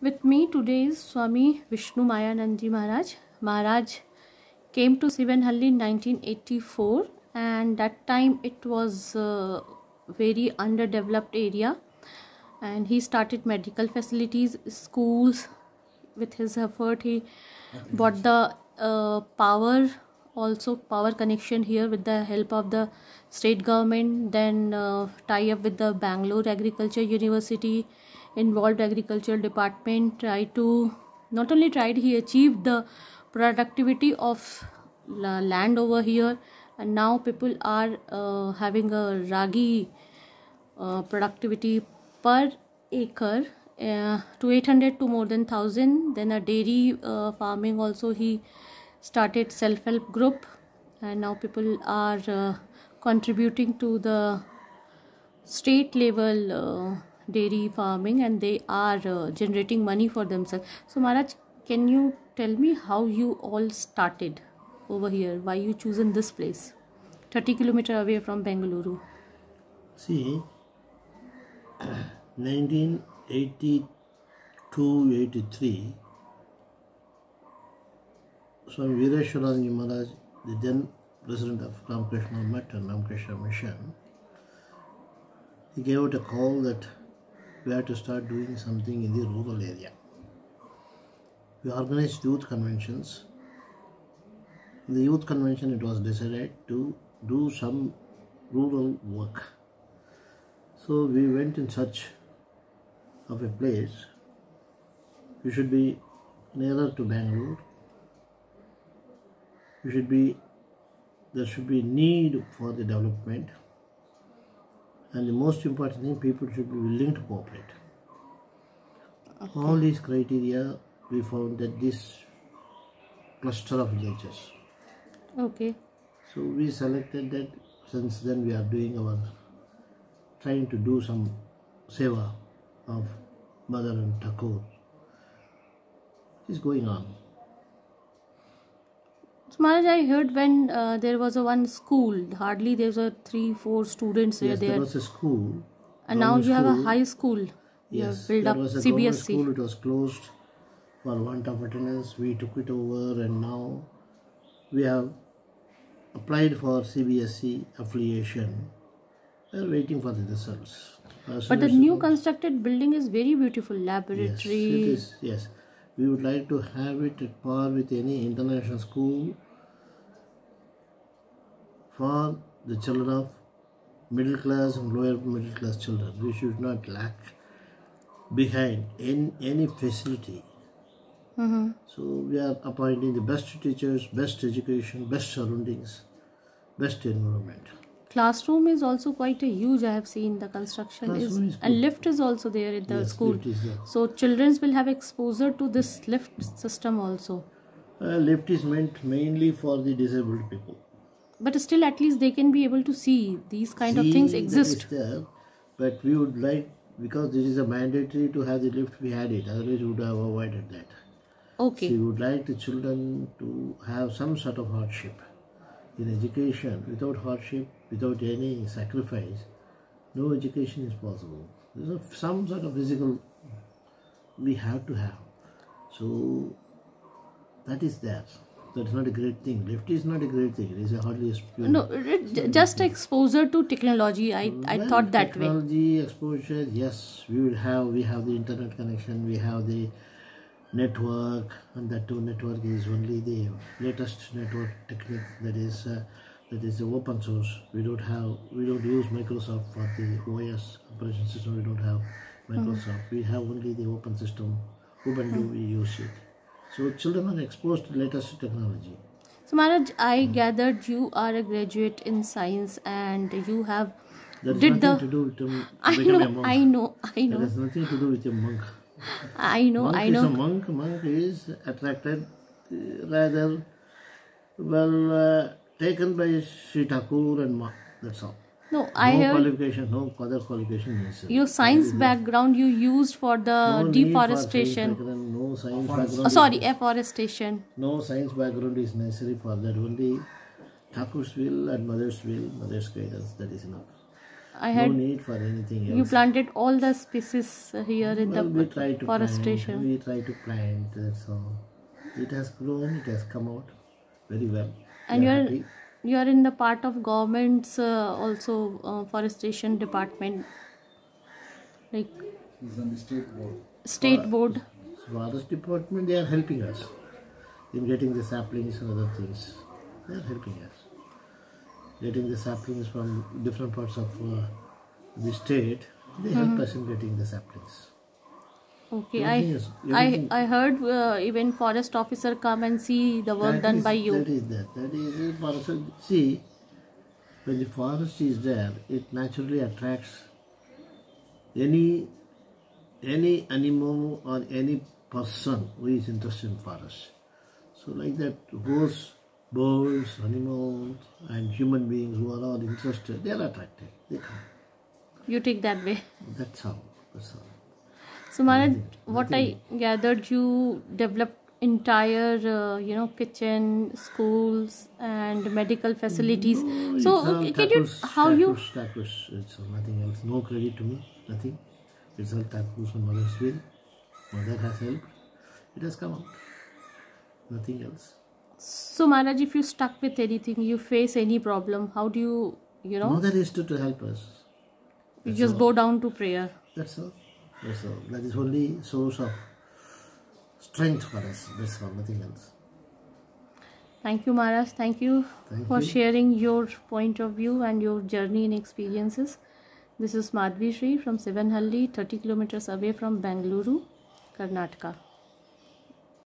With me today is Swami Vishnumayanandaji Maharaj. Maharaj came to Sivanhalli in 1984 and that time it was a very underdeveloped area and he started medical facilities, schools. With his effort he bought the uh, power also power connection here with the help of the state government then uh, tie up with the bangalore agriculture university involved agricultural department try to not only tried he achieved the productivity of la- land over here. And now people are uh, having a ragi uh, productivity per acre uh, to 800 to more than 1000 then a dairy uh, farming also he started self-help group. And now people are uh, contributing to the state level uh, dairy farming and they are uh, generating money for themselves. So maharaj can you tell me how you all started over here? Why you chosen this place 30 kilometer away from bengaluru? See, 1982-83, Swami Veereshwaranji Maharaj, the then president of Ramakrishna Mutt and Ramakrishna Mission, he gave out a call that we have to start doing something in the rural area. We organized youth conventions. In the youth convention, it was decided to do some rural work. So we went in search of a place. We should be nearer to Bangalore. We should be there should be need for the development. And the most important thing, people should be willing to cooperate. All these criteria, we found that this cluster of villages. okay So we selected that since then we are doing our trying to do some seva of Mother and Thakur. It's going on. So Maharaj, I heard when uh, there was a one school, hardly there were three, four students were Yes, there there, was a school. and now you have a high school. You Yes, have built there up was a government school. It was closed for want of attendance. We took it over, and now we have applied for CBSE affiliation. We are waiting for the results. As But the new constructed building is very beautiful. Laboratory. Yes, it is. Yes, we would like to have it at par with any international school for the children of middle class and lower middle class children. We should not lack behind in any facility. Mhm. So we are appointing the best teachers, best education, best surroundings, best environment. Classroom is also quite a huge. I have seen the construction is, is and lift is also there in the Yes, school. lift is there. So children will have exposure to this lift system also. Uh, lift is meant mainly for the disabled people. But still, at least they can be able to see these kind of things exist. is there, but we would like because this is a mandatory to have the lift. We had it. Otherwise, we would have avoided that. Okay. So we would like the children to have some sort of hardship in education. Without hardship, without any sacrifice, no education is possible. There's a, some sort of physical we have to have. So that is there. That's not a great thing. Lift is not a great thing. It is a hardly a No, it- just exposure to technology. I I thought that way. technology exposure yes we would have we have the internet connection we have the network and that too network is only the latest network technique that is uh, that is the open source we don't have we don't use microsoft for the os operation system we don't have microsoft we have only the open system ubuntu we use it so children are exposed to latest technology So Maharaj, I gathered you are a graduate in science and you have that did the. to do with them I know, a monk. I know, I That know, has nothing to do with a monk I know, monk I is know. a monk. Monk is attracted, uh, rather, well, uh, taken by Sri Thakur and Ma. That's all. No, I no heard qualification, no other qualification necessary. your science background you used for the no need for deforestation. science no science background. Oh, sorry, afforestation. No science background is necessary for that. Only Thakur's will and mother's will, mother's guidance. That is enough. I had no need for anything else. you planted all the species here in well, we the try to forestation. Plant, we try to plant. That's all. It has grown. It has come out very well. And We you're- happy. You are in the part of government's uh, also uh, forestation department like He's on the state board. state board Forest department. They are helping us in getting the saplings and other things. They are helping us. Getting the saplings from different parts of uh, the state. They help Mm-hmm. us in getting the saplings. Okay Everything i is- i everything- i heard uh, even forest officer come and see the work That done is- by you That is that. That is it. Forest. See, when the forest is there, it naturally attracts any any animal or any person who is interested in forest. So like that, those birds, animals, and human beings who are all interested, they are attracted. They come. you take that way That's how. That's how. So Maharaj, what i gathered you developed entire uh, you know kitchen schools and medical facilities No, so all can you Thakur's, how you Thakur's, Thakur's. It's nothing else. No credit to me. Nothing. It's all Thakur's on mother's will. Mother has helped. It has come out. Nothing else. so Maharaj, if you stuck with anything you face any problem how do you you know Mother is to, to help us. you just bow down to prayer That's all. All. That is only source of strength for us. That's all. Nothing else. Thank you, Maharaj. Thank you Thank for you. sharing your point of view and your journey and experiences. This is Madhavi Shree from Sivanhalli, 30 kilometers away from Bangalore, Karnataka.